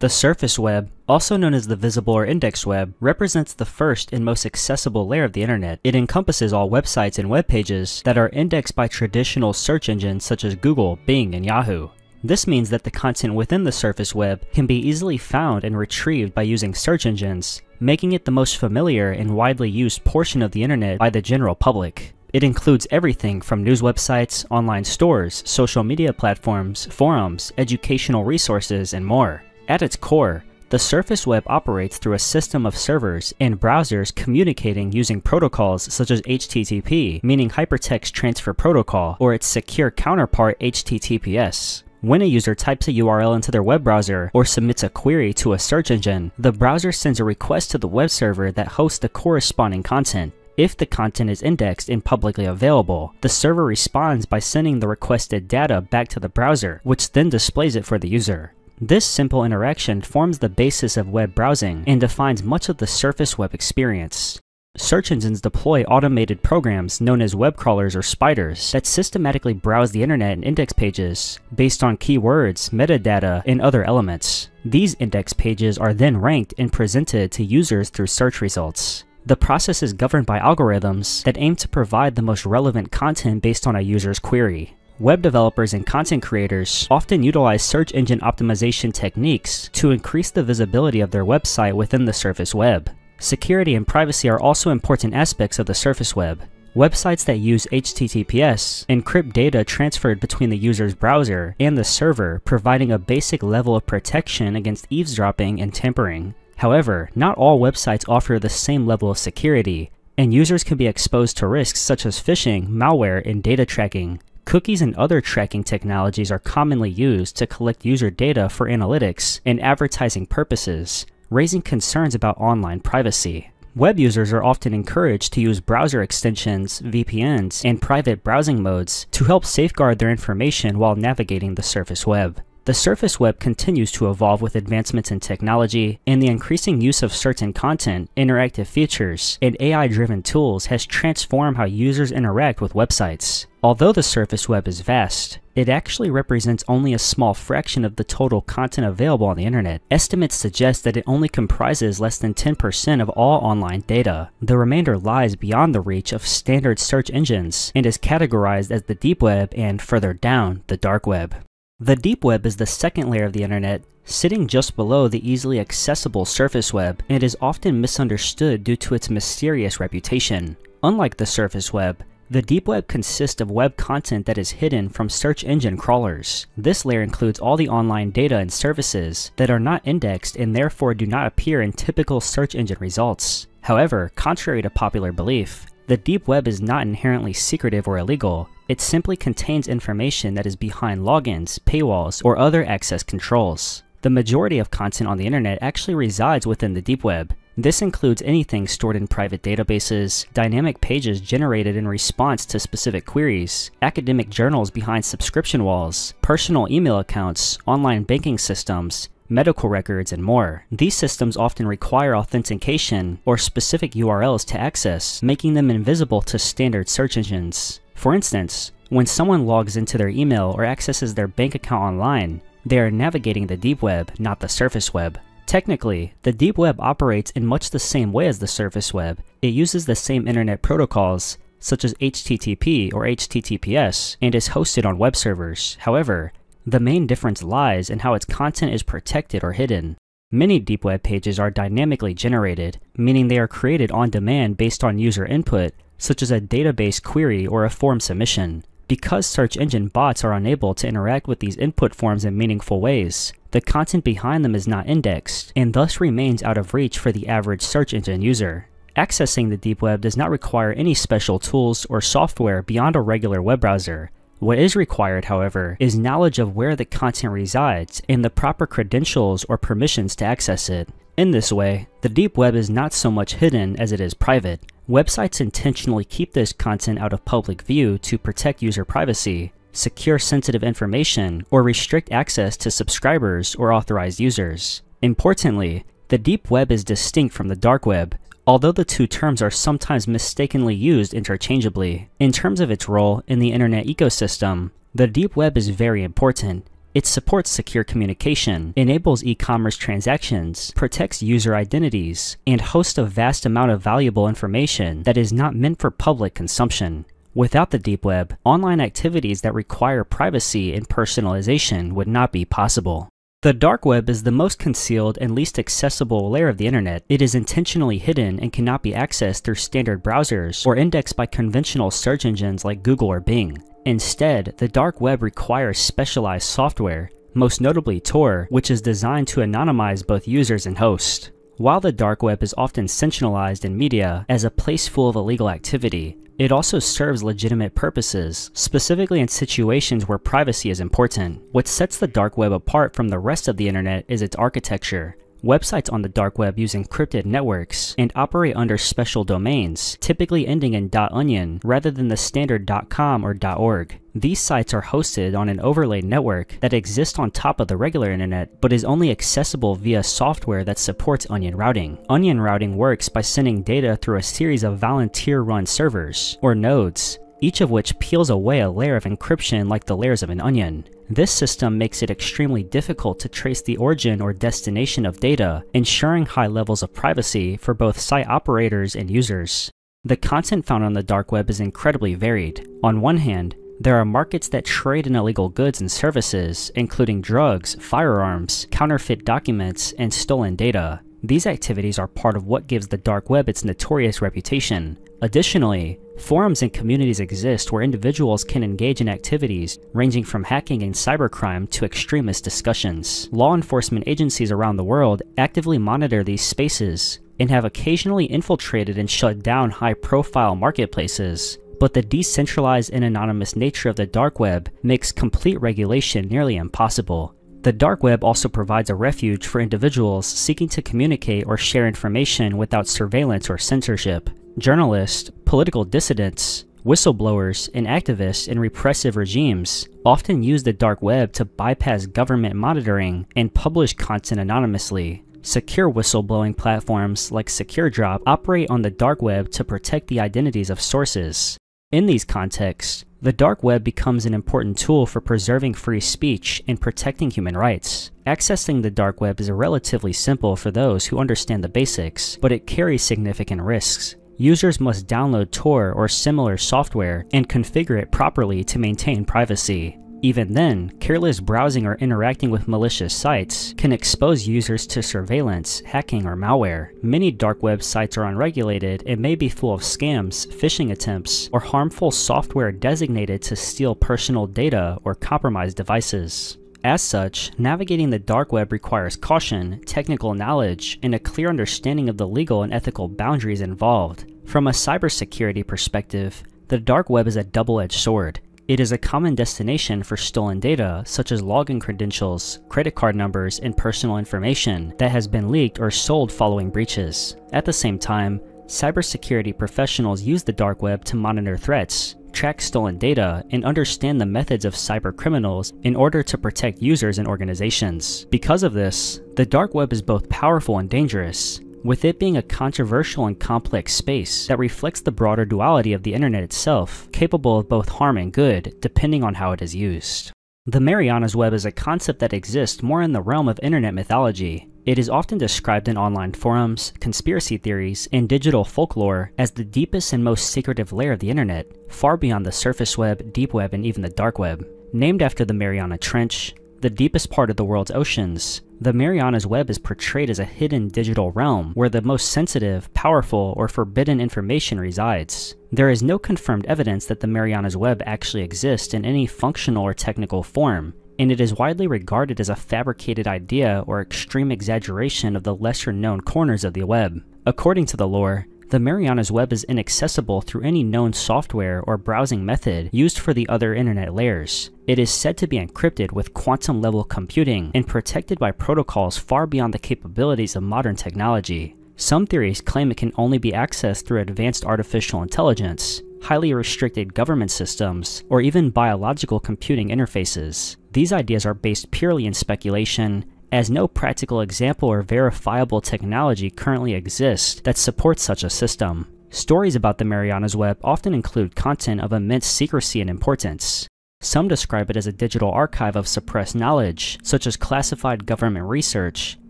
The surface web, also known as the visible or index web, represents the first and most accessible layer of the internet. It encompasses all websites and web pages that are indexed by traditional search engines such as Google, Bing, and Yahoo. This means that the content within the surface web can be easily found and retrieved by using search engines, making it the most familiar and widely used portion of the internet by the general public. It includes everything from news websites, online stores, social media platforms, forums, educational resources, and more. At its core, the surface web operates through a system of servers and browsers communicating using protocols such as HTTP, meaning Hypertext Transfer Protocol, or its secure counterpart HTTPS. When a user types a URL into their web browser or submits a query to a search engine, the browser sends a request to the web server that hosts the corresponding content. If the content is indexed and publicly available, the server responds by sending the requested data back to the browser, which then displays it for the user. This simple interaction forms the basis of web browsing and defines much of the surface web experience. Search engines deploy automated programs known as web crawlers or spiders that systematically browse the internet and index pages based on keywords, metadata, and other elements. These index pages are then ranked and presented to users through search results. The process is governed by algorithms that aim to provide the most relevant content based on a user's query. Web developers and content creators often utilize search engine optimization techniques to increase the visibility of their website within the surface web. Security and privacy are also important aspects of the surface web. Websites that use HTTPS encrypt data transferred between the user's browser and the server, providing a basic level of protection against eavesdropping and tampering. However, not all websites offer the same level of security, and users can be exposed to risks such as phishing, malware, and data tracking. Cookies and other tracking technologies are commonly used to collect user data for analytics and advertising purposes, raising concerns about online privacy. Web users are often encouraged to use browser extensions, VPNs, and private browsing modes to help safeguard their information while navigating the surface web. The surface web continues to evolve with advancements in technology, and the increasing use of certain content, interactive features, and AI-driven tools has transformed how users interact with websites. Although the surface web is vast, it actually represents only a small fraction of the total content available on the internet. Estimates suggest that it only comprises less than 10% of all online data. The remainder lies beyond the reach of standard search engines and is categorized as the deep web and, further down, the dark web. The deep web is the second layer of the internet, sitting just below the easily accessible surface web, and is often misunderstood due to its mysterious reputation. Unlike the surface web, the deep web consists of web content that is hidden from search engine crawlers. This layer includes all the online data and services that are not indexed and therefore do not appear in typical search engine results. However, contrary to popular belief, the deep web is not inherently secretive or illegal, it simply contains information that is behind logins, paywalls, or other access controls. The majority of content on the internet actually resides within the deep web. This includes anything stored in private databases, dynamic pages generated in response to specific queries, academic journals behind subscription walls, personal email accounts, online banking systems, medical records, and more. These systems often require authentication or specific URLs to access, making them invisible to standard search engines. For instance, when someone logs into their email or accesses their bank account online, they are navigating the deep web, not the surface web. Technically, the deep web operates in much the same way as the surface web. It uses the same internet protocols, such as HTTP or HTTPS, and is hosted on web servers. However, the main difference lies in how its content is protected or hidden. Many deep web pages are dynamically generated, meaning they are created on demand based on user input such as a database query or a form submission. Because search engine bots are unable to interact with these input forms in meaningful ways, the content behind them is not indexed, and thus remains out of reach for the average search engine user. Accessing the deep web does not require any special tools or software beyond a regular web browser. What is required, however, is knowledge of where the content resides and the proper credentials or permissions to access it. In this way, the deep web is not so much hidden as it is private. Websites intentionally keep this content out of public view to protect user privacy, secure sensitive information, or restrict access to subscribers or authorized users. Importantly, the deep web is distinct from the dark web, although the two terms are sometimes mistakenly used interchangeably. In terms of its role in the internet ecosystem, the deep web is very important It supports secure communication, enables e-commerce transactions, protects user identities, and hosts a vast amount of valuable information that is not meant for public consumption. Without the deep web, online activities that require privacy and personalization would not be possible. The dark web is the most concealed and least accessible layer of the internet. It is intentionally hidden and cannot be accessed through standard browsers or indexed by conventional search engines like Google or Bing. Instead, the dark web requires specialized software, most notably Tor, which is designed to anonymize both users and hosts. While the dark web is often sensationalized in media as a place full of illegal activity, it also serves legitimate purposes, specifically in situations where privacy is important. What sets the dark web apart from the rest of the internet is its architecture. Websites on the dark web use encrypted networks and operate under special domains, typically ending in .onion rather than the standard .com or .org. These sites are hosted on an overlay network that exists on top of the regular internet, but is only accessible via software that supports onion routing. Onion routing works by sending data through a series of volunteer-run servers, or nodes, each of which peels away a layer of encryption like the layers of an onion. This system makes it extremely difficult to trace the origin or destination of data, ensuring high levels of privacy for both site operators and users. The content found on the dark web is incredibly varied. On one hand, there are markets that trade in illegal goods and services, including drugs, firearms, counterfeit documents, and stolen data. These activities are part of what gives the dark web its notorious reputation. Additionally, forums and communities exist where individuals can engage in activities ranging from hacking and cybercrime to extremist discussions. Law enforcement agencies around the world actively monitor these spaces and have occasionally infiltrated and shut down high-profile marketplaces. But the decentralized and anonymous nature of the dark web makes complete regulation nearly impossible. The dark web also provides a refuge for individuals seeking to communicate or share information without surveillance or censorship. Journalists, political dissidents, whistleblowers, and activists in repressive regimes often use the dark web to bypass government monitoring and publish content anonymously. Secure whistleblowing platforms like SecureDrop operate on the dark web to protect the identities of sources. In these contexts, the dark web becomes an important tool for preserving free speech and protecting human rights. Accessing the dark web is relatively simple for those who understand the basics, but it carries significant risks. Users must download Tor or similar software and configure it properly to maintain privacy. Even then, careless browsing or interacting with malicious sites can expose users to surveillance, hacking, or malware. Many dark web sites are unregulated and may be full of scams, phishing attempts, or harmful software designated to steal personal data or compromise devices. As such, navigating the dark web requires caution, technical knowledge, and a clear understanding of the legal and ethical boundaries involved. From a cybersecurity perspective, the dark web is a double-edged sword. It is a common destination for stolen data, such as login credentials, credit card numbers, and personal information that has been leaked or sold following breaches. At the same time, cybersecurity professionals use the dark web to monitor threats, track stolen data, and understand the methods of cyber criminals in order to protect users and organizations. Because of this, the dark web is both powerful and dangerous, with it being a controversial and complex space that reflects the broader duality of the internet itself, capable of both harm and good, depending on how it is used. The Marianas Web is a concept that exists more in the realm of internet mythology. It is often described in online forums, conspiracy theories, and digital folklore as the deepest and most secretive layer of the internet, far beyond the surface web, deep web, and even the dark web. Named after the Mariana Trench, the deepest part of the world's oceans, the Marianas Web is portrayed as a hidden digital realm where the most sensitive, powerful, or forbidden information resides. There is no confirmed evidence that the Marianas Web actually exists in any functional or technical form, and it is widely regarded as a fabricated idea or extreme exaggeration of the lesser known corners of the web. According to the lore, the Marianas Web is inaccessible through any known software or browsing method used for the other internet layers. It is said to be encrypted with quantum level computing and protected by protocols far beyond the capabilities of modern technology. Some theories claim it can only be accessed through advanced artificial intelligence, highly restricted government systems, or even biological computing interfaces. These ideas are based purely in speculation as no practical example or verifiable technology currently exists that supports such a system. Stories about the Marianas Web often include content of immense secrecy and importance. Some describe it as a digital archive of suppressed knowledge, such as classified government research,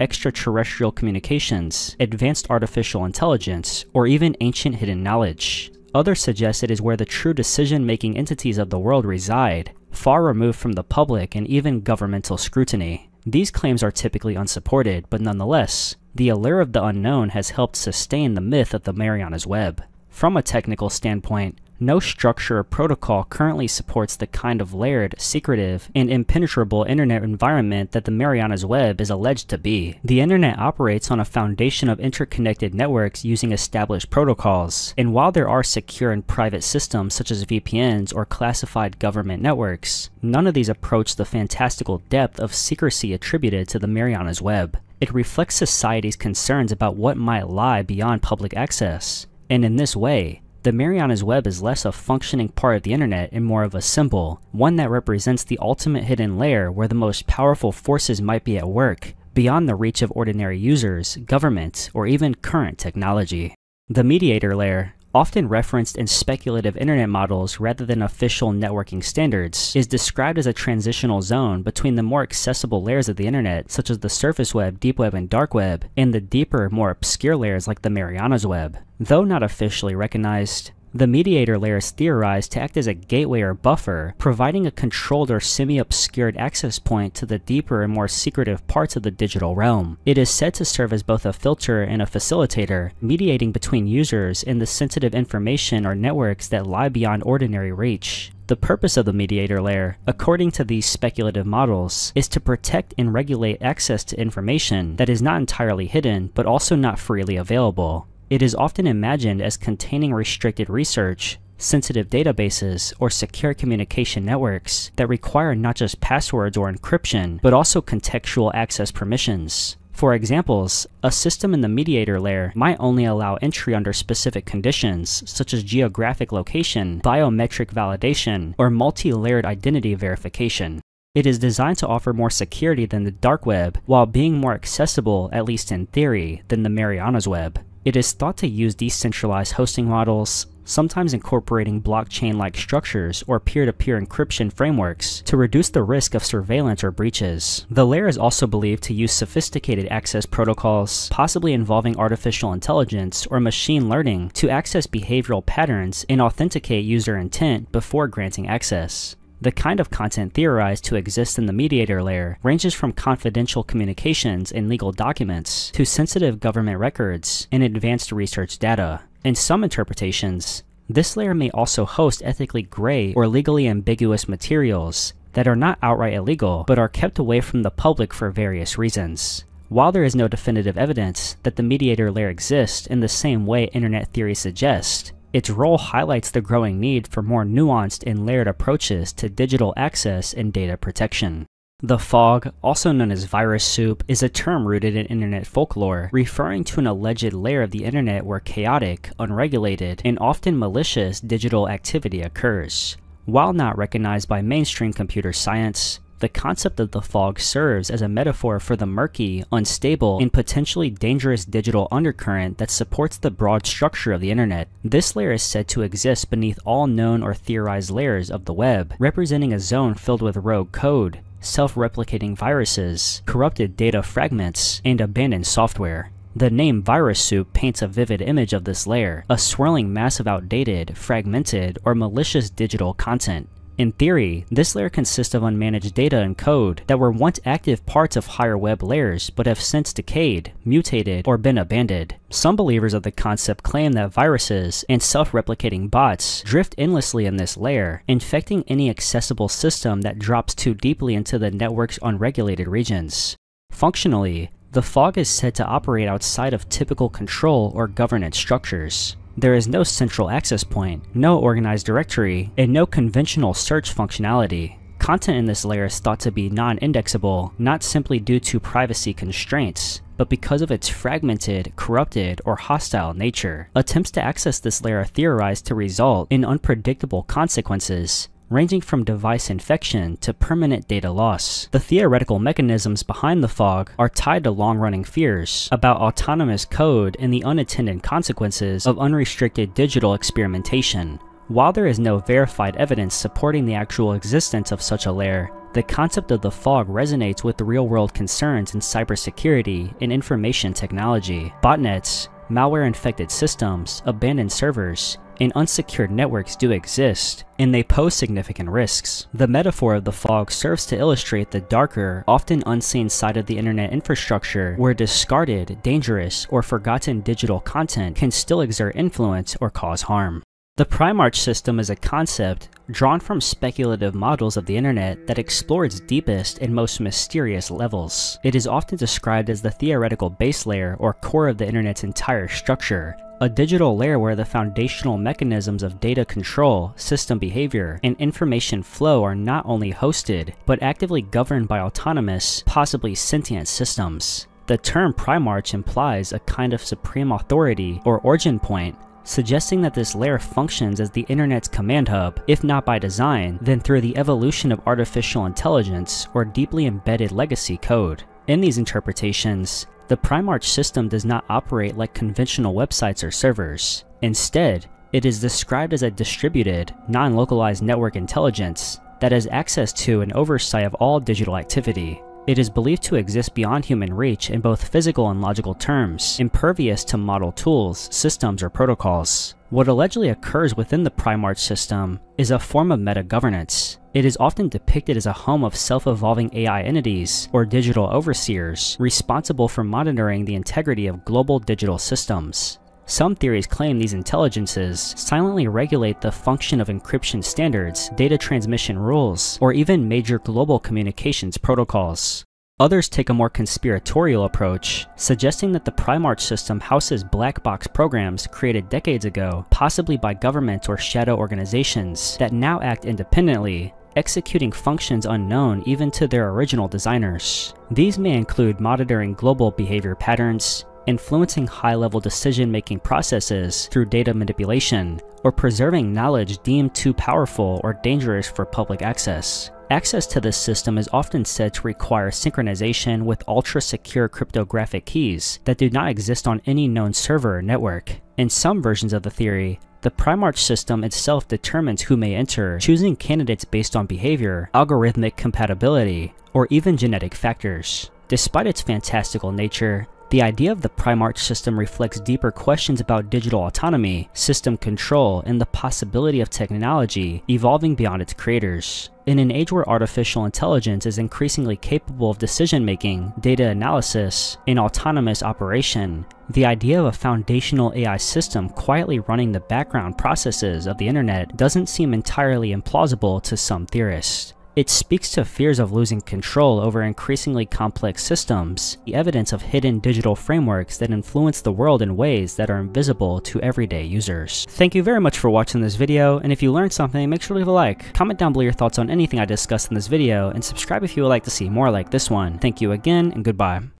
extraterrestrial communications, advanced artificial intelligence, or even ancient hidden knowledge. Others suggest it is where the true decision-making entities of the world reside, far removed from the public and even governmental scrutiny. These claims are typically unsupported, but nonetheless, the allure of the unknown has helped sustain the myth of the Marianas Web. From a technical standpoint, no structure or protocol currently supports the kind of layered, secretive, and impenetrable internet environment that the Marianas Web is alleged to be. The internet operates on a foundation of interconnected networks using established protocols, and while there are secure and private systems such as VPNs or classified government networks, none of these approach the fantastical depth of secrecy attributed to the Marianas Web. It reflects society's concerns about what might lie beyond public access, and in this way, the Marianas Web is less a functioning part of the internet and more of a symbol, one that represents the ultimate hidden layer where the most powerful forces might be at work, beyond the reach of ordinary users, government, or even current technology. The mediator layer, often referenced in speculative internet models rather than official networking standards, is described as a transitional zone between the more accessible layers of the internet, such as the surface web, deep web, and dark web, and the deeper, more obscure layers like the Marianas Web. Though not officially recognized, the mediator layer is theorized to act as a gateway or buffer, providing a controlled or semi-obscured access point to the deeper and more secretive parts of the digital realm. It is said to serve as both a filter and a facilitator, mediating between users and the sensitive information or networks that lie beyond ordinary reach. The purpose of the mediator layer, according to these speculative models, is to protect and regulate access to information that is not entirely hidden, but also not freely available. It is often imagined as containing restricted research, sensitive databases, or secure communication networks that require not just passwords or encryption, but also contextual access permissions. For examples, a system in the mediator layer might only allow entry under specific conditions, such as geographic location, biometric validation, or multi-layered identity verification. It is designed to offer more security than the dark web, while being more accessible, at least in theory, than the Marianas web. It is thought to use decentralized hosting models, sometimes incorporating blockchain-like structures or peer-to-peer encryption frameworks to reduce the risk of surveillance or breaches. The layer is also believed to use sophisticated access protocols, possibly involving artificial intelligence or machine learning to access behavioral patterns and authenticate user intent before granting access. The kind of content theorized to exist in the mediator layer ranges from confidential communications and legal documents to sensitive government records and advanced research data. In some interpretations, this layer may also host ethically gray or legally ambiguous materials that are not outright illegal but are kept away from the public for various reasons. While there is no definitive evidence that the mediator layer exists in the same way internet theory suggests, its role highlights the growing need for more nuanced and layered approaches to digital access and data protection. The fog, also known as virus soup, is a term rooted in internet folklore, referring to an alleged layer of the internet where chaotic, unregulated, and often malicious digital activity occurs. While not recognized by mainstream computer science, the concept of the fog serves as a metaphor for the murky, unstable, and potentially dangerous digital undercurrent that supports the broad structure of the internet. This layer is said to exist beneath all known or theorized layers of the web, representing a zone filled with rogue code, self-replicating viruses, corrupted data fragments, and abandoned software. The name Virus Soup paints a vivid image of this layer, a swirling mass of outdated, fragmented, or malicious digital content. In theory, this layer consists of unmanaged data and code that were once active parts of higher web layers but have since decayed, mutated, or been abandoned. Some believers of the concept claim that viruses and self-replicating bots drift endlessly in this layer, infecting any accessible system that drops too deeply into the network's unregulated regions. Functionally, the fog is said to operate outside of typical control or governance structures. There is no central access point, no organized directory, and no conventional search functionality. Content in this layer is thought to be non-indexable, not simply due to privacy constraints, but because of its fragmented, corrupted, or hostile nature. Attempts to access this layer are theorized to result in unpredictable consequences, ranging from device infection to permanent data loss. The theoretical mechanisms behind the fog are tied to long-running fears about autonomous code and the unattended consequences of unrestricted digital experimentation. While there is no verified evidence supporting the actual existence of such a layer, the concept of the fog resonates with real-world concerns in cybersecurity and information technology. Botnets, malware-infected systems, abandoned servers, and unsecured networks do exist, and they pose significant risks. The metaphor of the fog serves to illustrate the darker, often unseen side of the internet infrastructure where discarded, dangerous, or forgotten digital content can still exert influence or cause harm. The Primarch system is a concept drawn from speculative models of the internet that explore its deepest and most mysterious levels. It is often described as the theoretical base layer or core of the internet's entire structure, a digital layer where the foundational mechanisms of data control, system behavior, and information flow are not only hosted, but actively governed by autonomous, possibly sentient systems. The term Primarch implies a kind of supreme authority or origin point suggesting that this layer functions as the internet's command hub, if not by design, then through the evolution of artificial intelligence or deeply embedded legacy code. In these interpretations, the Primarch system does not operate like conventional websites or servers. Instead, it is described as a distributed, non-localized network intelligence that has access to and oversight of all digital activity. It is believed to exist beyond human reach in both physical and logical terms, impervious to model tools, systems, or protocols. What allegedly occurs within the Primarch system is a form of meta-governance. It is often depicted as a home of self-evolving AI entities, or digital overseers, responsible for monitoring the integrity of global digital systems. Some theories claim these intelligences silently regulate the function of encryption standards, data transmission rules, or even major global communications protocols. Others take a more conspiratorial approach, suggesting that the Primarch system houses black box programs created decades ago, possibly by government or shadow organizations, that now act independently, executing functions unknown even to their original designers. These may include monitoring global behavior patterns, influencing high-level decision-making processes through data manipulation, or preserving knowledge deemed too powerful or dangerous for public access. Access to this system is often said to require synchronization with ultra-secure cryptographic keys that do not exist on any known server or network. In some versions of the theory, the Primarch system itself determines who may enter, choosing candidates based on behavior, algorithmic compatibility, or even genetic factors. Despite its fantastical nature, the idea of the Primarch system reflects deeper questions about digital autonomy, system control, and the possibility of technology evolving beyond its creators. In an age where artificial intelligence is increasingly capable of decision-making, data analysis, and autonomous operation, the idea of a foundational AI system quietly running the background processes of the internet doesn't seem entirely implausible to some theorists. It speaks to fears of losing control over increasingly complex systems, the evidence of hidden digital frameworks that influence the world in ways that are invisible to everyday users. Thank you very much for watching this video, and if you learned something, make sure to leave a like. Comment down below your thoughts on anything I discussed in this video, and subscribe if you would like to see more like this one. Thank you again, and goodbye.